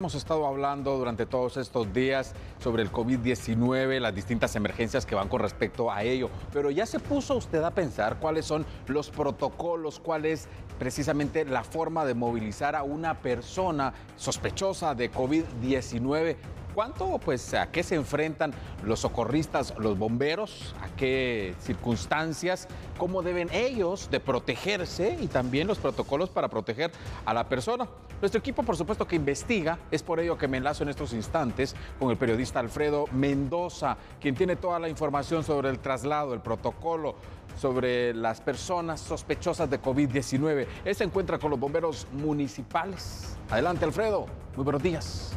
Hemos estado hablando durante todos estos días sobre el COVID-19, las distintas emergencias que van con respecto a ello, pero ya se puso usted a pensar cuáles son los protocolos, cuál es precisamente la forma de movilizar a una persona sospechosa de COVID-19 ¿Cuánto, pues, a qué se enfrentan los socorristas, los bomberos? ¿A qué circunstancias? ¿Cómo deben ellos de protegerse? Y también los protocolos para proteger a la persona. Nuestro equipo, por supuesto, que investiga. Es por ello que me enlazo en estos instantes con el periodista Alfredo Mendoza, quien tiene toda la información sobre el traslado, el protocolo, sobre las personas sospechosas de COVID-19. Él se encuentra con los bomberos municipales. Adelante, Alfredo. Muy buenos días.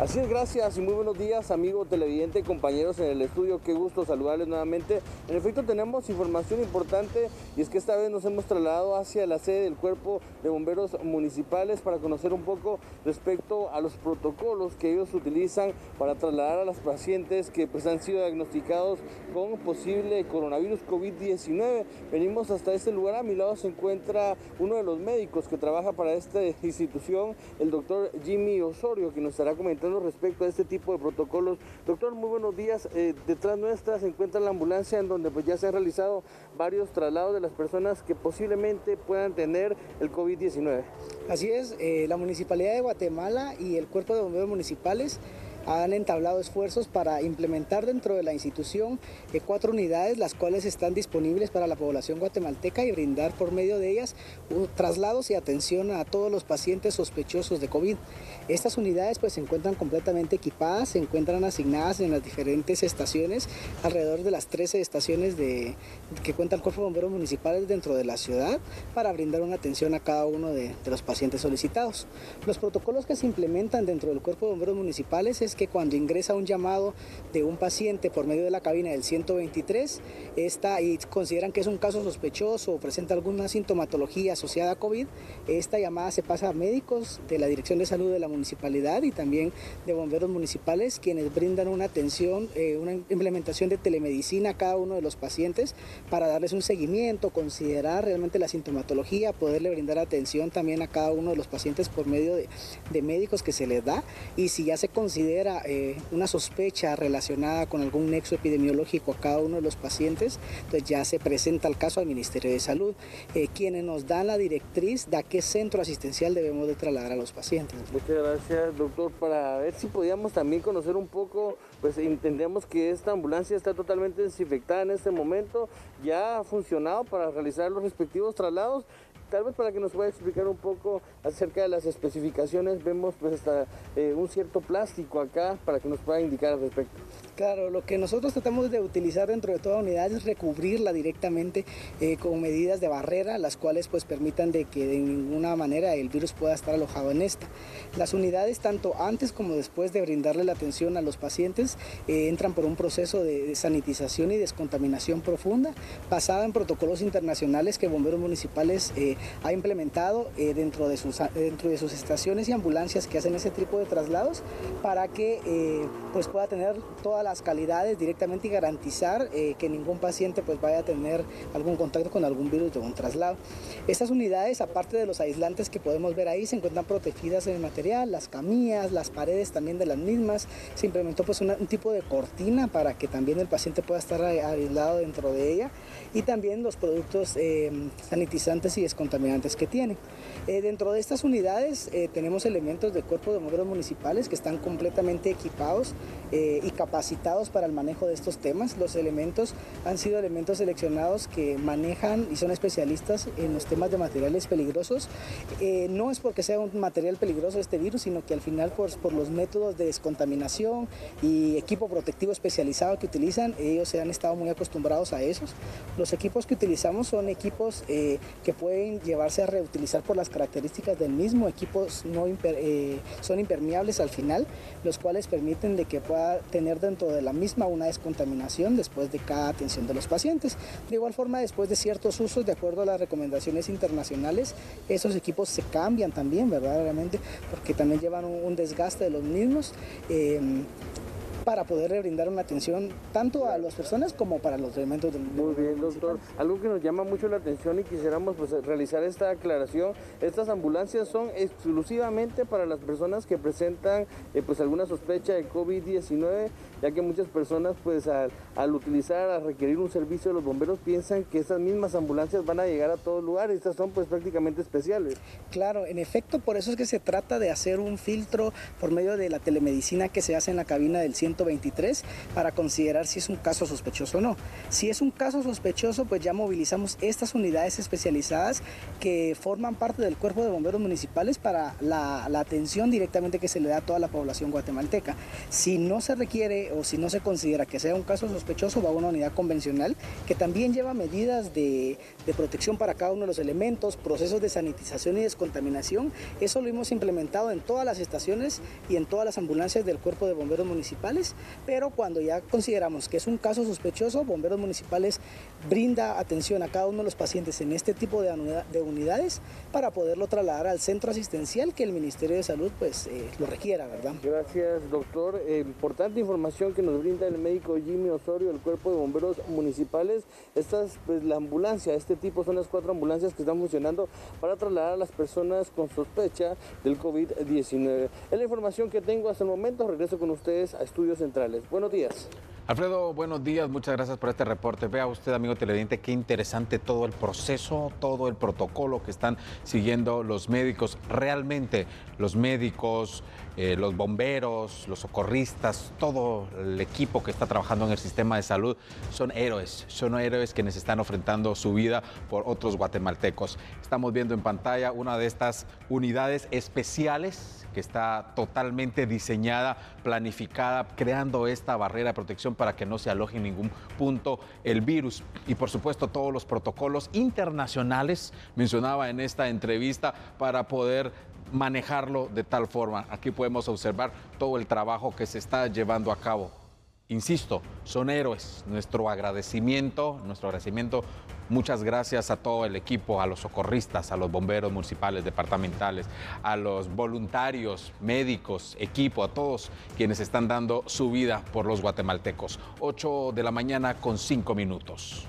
Así es, gracias y muy buenos días, amigo televidente y compañeros en el estudio. Qué gusto saludarles nuevamente. En efecto, tenemos información importante y es que esta vez nos hemos trasladado hacia la sede del Cuerpo de Bomberos Municipales para conocer un poco respecto a los protocolos que ellos utilizan para trasladar a los pacientes que pues, han sido diagnosticados con posible coronavirus COVID-19. Venimos hasta este lugar. A mi lado se encuentra uno de los médicos que trabaja para esta institución, el doctor Jimmy Osorio, que nos estará comentando respecto a este tipo de protocolos. Doctor, muy buenos días. Eh, detrás nuestra se encuentra la ambulancia en donde pues, ya se han realizado varios traslados de las personas que posiblemente puedan tener el COVID-19. Así es, eh, la Municipalidad de Guatemala y el Cuerpo de Bomberos Municipales han entablado esfuerzos para implementar dentro de la institución eh, cuatro unidades, las cuales están disponibles para la población guatemalteca y brindar por medio de ellas traslados y atención a todos los pacientes sospechosos de COVID. Estas unidades pues se encuentran completamente equipadas, se encuentran asignadas en las diferentes estaciones, alrededor de las 13 estaciones de, que cuenta el Cuerpo de Bomberos Municipales dentro de la ciudad para brindar una atención a cada uno de, de los pacientes solicitados. Los protocolos que se implementan dentro del Cuerpo de Bomberos Municipales es que cuando ingresa un llamado de un paciente por medio de la cabina del 123 esta, y consideran que es un caso sospechoso o presenta alguna sintomatología asociada a COVID, esta llamada se pasa a médicos de la Dirección de Salud de la municipalidad y también de bomberos municipales quienes brindan una atención, eh, una implementación de telemedicina a cada uno de los pacientes para darles un seguimiento, considerar realmente la sintomatología, poderle brindar atención también a cada uno de los pacientes por medio de, de médicos que se les da. Y si ya se considera eh, una sospecha relacionada con algún nexo epidemiológico a cada uno de los pacientes, entonces ya se presenta el caso al Ministerio de Salud, eh, quienes nos dan la directriz de qué centro asistencial debemos de trasladar a los pacientes. Muchas gracias, doctor. Para ver si podíamos también conocer un poco, pues entendemos que esta ambulancia está totalmente desinfectada en este momento, ya ha funcionado para realizar los respectivos traslados tal vez para que nos pueda explicar un poco acerca de las especificaciones, vemos pues hasta eh, un cierto plástico acá para que nos pueda indicar al respecto. Claro, lo que nosotros tratamos de utilizar dentro de toda unidad es recubrirla directamente eh, con medidas de barrera, las cuales pues permitan de que de ninguna manera el virus pueda estar alojado en esta. Las unidades, tanto antes como después de brindarle la atención a los pacientes, eh, entran por un proceso de, sanitización y descontaminación profunda, basada en protocolos internacionales que bomberos municipales ha implementado dentro, de sus, dentro de sus estaciones y ambulancias que hacen ese tipo de traslados, para que pues pueda tener toda las calidades directamente y garantizar eh, que ningún paciente pues vaya a tener algún contacto con algún virus de un traslado. Estas unidades, aparte de los aislantes que podemos ver ahí, se encuentran protegidas en el material, las camillas, las paredes también de las mismas. Se implementó pues un tipo de cortina para que también el paciente pueda estar aislado dentro de ella y también los productos eh, sanitizantes y descontaminantes que tienen. Eh, dentro de estas unidades tenemos elementos del cuerpo de bomberos municipales que están completamente equipados y capacitados para el manejo de estos temas. Los elementos han sido elementos seleccionados que manejan y son especialistas en los temas de materiales peligrosos. Eh, no es porque sea un material peligroso este virus, sino que al final por, por los métodos de descontaminación y equipo protectivo especializado que utilizan, ellos se han estado muy acostumbrados a esos. Los equipos que utilizamos son equipos eh, que pueden llevarse a reutilizar por las características del mismo, equipos no eh, son impermeables al final, los cuales permiten de que pueda tener dentro de la misma una descontaminación después de cada atención de los pacientes. De igual forma, después de ciertos usos, de acuerdo a las recomendaciones internacionales, esos equipos se cambian también, verdaderamente, porque también llevan un, desgaste de los mismos. Eh, para poder brindar una atención tanto a las personas como para los elementos del Muy bien, doctor. Algo que nos llama mucho la atención y quisiéramos pues, realizar esta aclaración, estas ambulancias son exclusivamente para las personas que presentan eh, pues alguna sospecha de COVID-19, ya que muchas personas pues al, al, utilizar, a requerir un servicio de los bomberos piensan que esas mismas ambulancias van a llegar a todos lugares, estas son pues prácticamente especiales. Claro, en efecto, por eso es que se trata de hacer un filtro por medio de la telemedicina que se hace en la cabina del 123 para considerar si es un caso sospechoso o no. Si es un caso sospechoso, pues ya movilizamos estas unidades especializadas que forman parte del cuerpo de bomberos municipales para la, atención directamente que se le da a toda la población guatemalteca. Si no se requiere o si no se considera que sea un caso sospechoso, va a una unidad convencional que también lleva medidas de protección para cada uno de los elementos, procesos de sanitización y descontaminación. Eso lo hemos implementado en todas las estaciones y en todas las ambulancias del cuerpo de bomberos municipales, pero cuando ya consideramos que es un caso sospechoso, bomberos municipales brinda atención a cada uno de los pacientes en este tipo de, de unidades para poderlo trasladar al centro asistencial que el Ministerio de Salud pues eh, lo requiera, ¿verdad? Gracias, doctor. Eh, importante información que nos brinda el médico Jimmy Osorio del Cuerpo de Bomberos Municipales. Esta es pues, la ambulancia, este tipo son las cuatro ambulancias que están funcionando para trasladar a las personas con sospecha del COVID-19. Es la información que tengo hasta el momento. Regreso con ustedes a Estudios Centrales. Buenos días. Alfredo, buenos días, muchas gracias por este reporte. Vea usted, amigo televidente, qué interesante todo el proceso, todo el protocolo que están siguiendo los médicos. Realmente los médicos, eh, los bomberos, los socorristas, todo el equipo que está trabajando en el sistema de salud son héroes, son héroes quienes están enfrentando su vida por otros guatemaltecos. Estamos viendo en pantalla una de estas unidades especiales que está totalmente diseñada, planificada, creando esta barrera de protección para que no se aloje en ningún punto el virus. Y por supuesto todos los protocolos internacionales, mencionaba en esta entrevista, para poder manejarlo de tal forma. Aquí podemos observar todo el trabajo que se está llevando a cabo insisto, son héroes. Nuestro agradecimiento, nuestro agradecimiento, muchas gracias a todo el equipo, a los socorristas, a los bomberos municipales, departamentales, a los voluntarios, médicos, equipo, a todos quienes están dando su vida por los guatemaltecos. 8 de la mañana con 5 minutos.